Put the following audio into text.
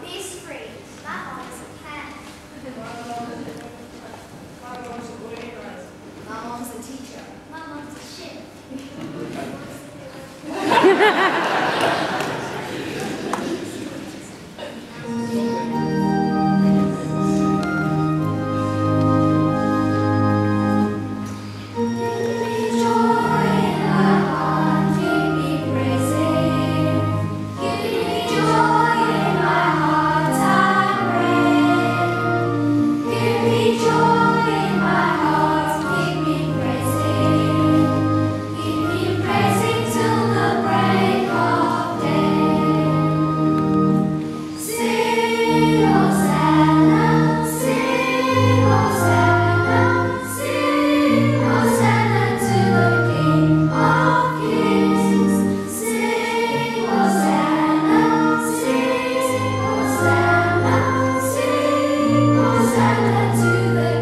Peace. send them to the